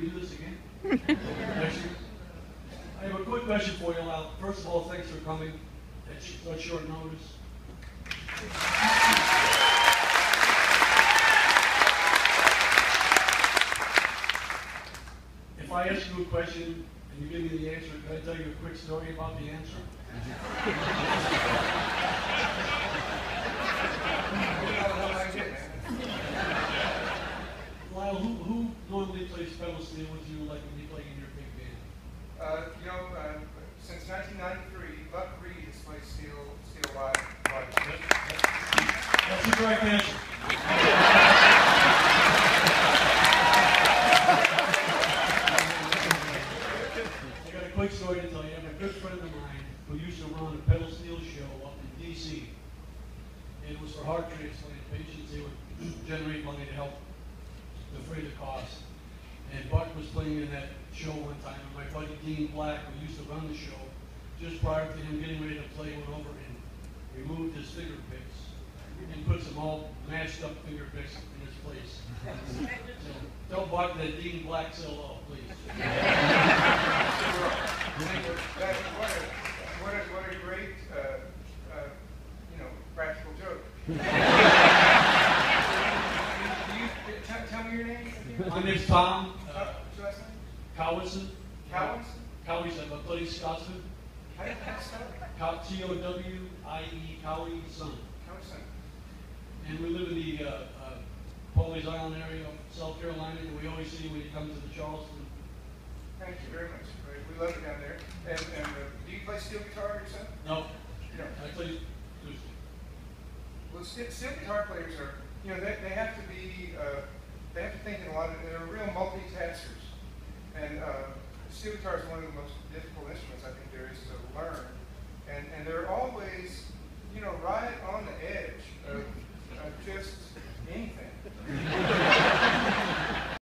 we do this again? I have a quick question for you. First of all, thanks for coming at such short notice. If I ask you a question and you give me the answer, can I tell you a quick story about the answer? Lyle, who, who steel with you like when you play in your big band? Uh, you know, uh, since 1993, Buck Reid has played steel, steel live, live. That's the correct answer. I got a quick story to tell you. I have a good friend of mine who used to run a pedal steel show up in D.C. It was for heart transplant patients. They would generate money to help the. And Buck was playing in that show one time, and my buddy Dean Black, who used to run the show, just prior to him getting ready to play, went over and removed his finger picks and put some all mashed up finger picks in his place. So tell Buck that Dean Black said hello, please. What a, what a, what a great, uh, uh, you know, practical joke. Do you, me your name? My name's Tom Uh, what's your last name? Cowieson. Cowanson? Cowieson, my buddy Scotsman. How do you spell it? Cow- T-O-W-I-E, Cowie son. Cowanson. And we live in the uh, uh, Pawleys Island area of South Carolina, and we always see when you come to the Charleston. Thank you very much. We love it down there. And, and uh, do you play steel guitar yourself? No, You don't? I you, there's- Well, steel, steel guitar players are, you know, they, they have to be, uh, they have to think in a lot of, they're real multitaskers. And guitar is one of the most difficult instruments I think there is to learn. And, and they're always, you know, right on the edge of, of just.